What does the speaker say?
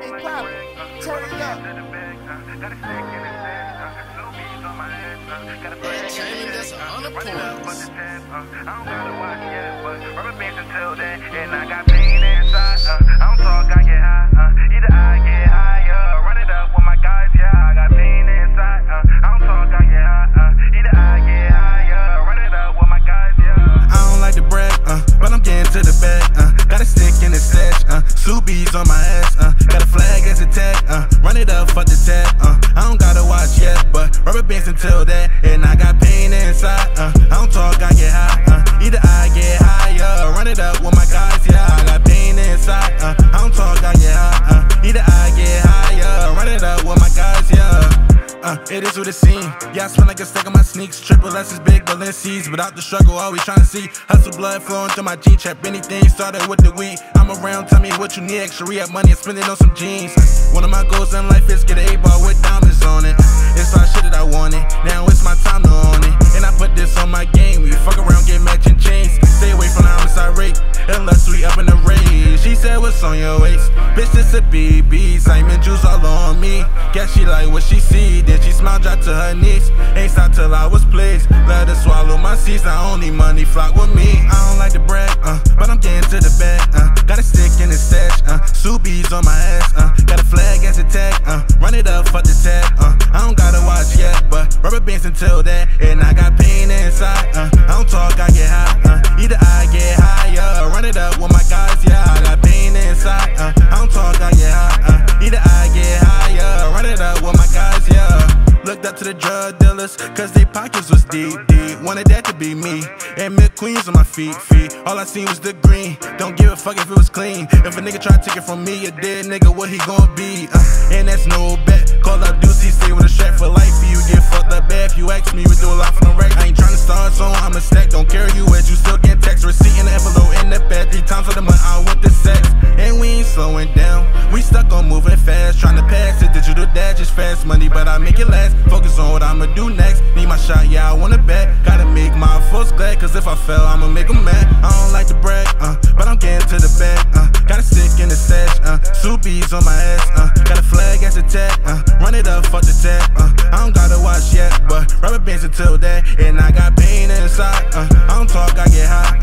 Big Papa, turn it up. Entertainment, that's a hundred points. I don't gotta watch yet, but rubber bands until then, and I got uh, Ksubi's on my ass, uh, got a flag as a tag, uh, run it up, fuck the tag, uh, I don't gotta watch yet, but rubber bands until that, it is what it seems. Yeah, I spend like a stack on my sneaks. Triple S is big, C's. Without the struggle, always trying to see. Hustle blood flowing through my G trap. Anything started with the weed. I'm around, tell me what you need. Extra re money and spend it on some jeans. One of my goals in life is get an A ball with your waist? Bitch, this a BB. Simon juice all on me. Guess she like what she see. Then she smile, drop to her knees. Ain't stop till I was pleased. Let her swallow my seeds. I only money flock with me. I don't like the bread, uh, but I'm getting to the bag. Uh, got a stick in the stash. Uh, Ksubi's on my ass. Uh, got a flag as a tag. Uh, run it up, fuck the tag. Uh, I don't gotta watch yet, but rubber bands until the drug dealers, cause they pockets was deep, deep. Wanted that to be me. And milk queens on my feet, feet. All I seen was the green. Don't give a fuck if it was clean. If a nigga try to take it from me, a dead nigga, what he gon' be? Uh, and that's no bet. Call up Deucey, stay with a strap for life. You get fucked up bad. If you ask me, we do a lot from the rack. I ain't tryna start, so I'm a stack. Don't care you at, you still get text. Receipt in the envelope in the bed. Three times for the month out with the sex. And we ain't slowing down. Money, but I make it last. Focus on what I'ma do next. Need my shot, yeah, I wanna bet. Gotta make my folks glad, cause if I fell, I'ma make them mad. I don't like to brag, uh, but I'm getting to the bag, uh. Got a stick in the stash, uh. Ksubi's on my ass, uh. Got a flag as a tag, uh. Run it up, fuck the tag, uh. I don't gotta watch yet, but rubber bands until that. And I got pain inside, uh. I don't talk, I get high,